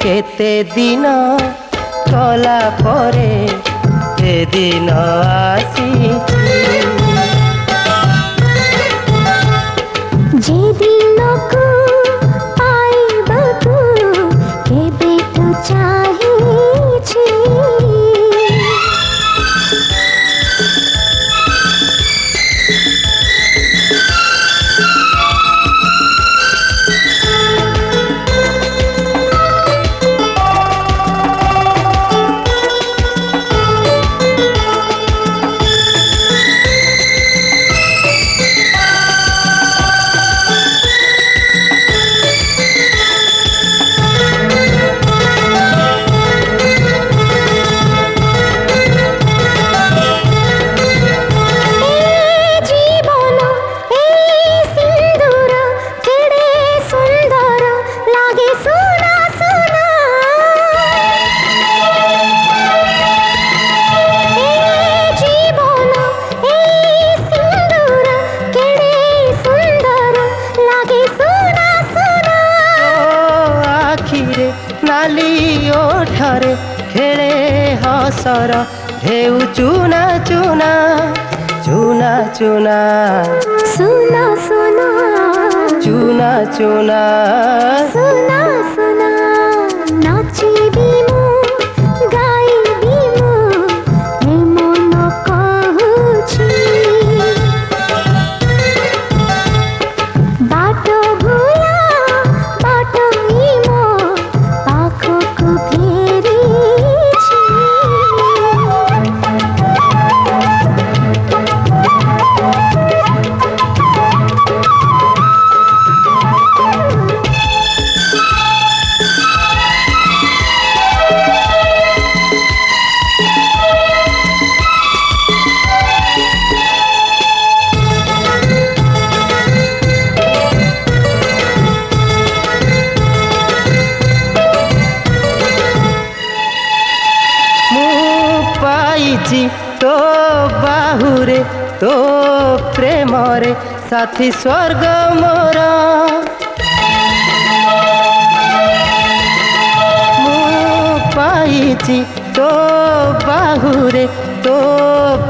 କେତେ ଦିନ କଲା ପରେ ସେଦିନ ଆସିଛି जे दिल को खेले सर चुना चुना चुना चुना चुना चुना বাঁচি তো বাহুরে তো প্রেমরে সাথী স্বর্গ মোর পাইছি তো বাহুরে তো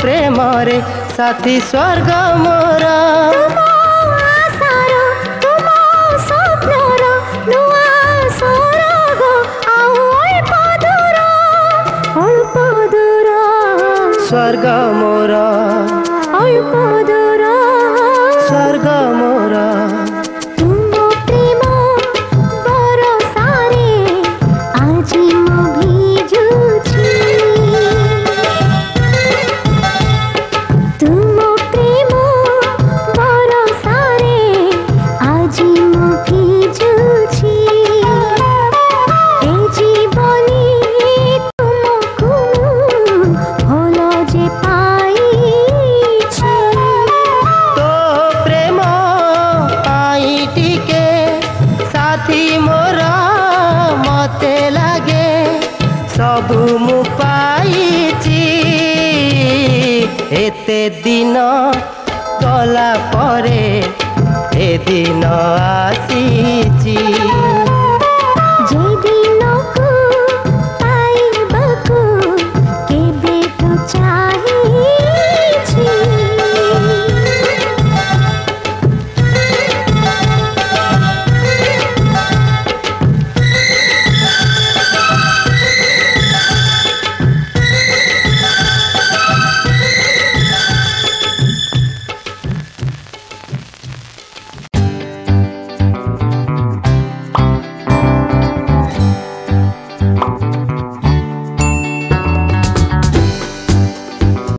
প্রেমরে সাথী স্বর্গ মোরা स्वर्ग मोरा এতে দিন গলা পরে এদিন আসিছি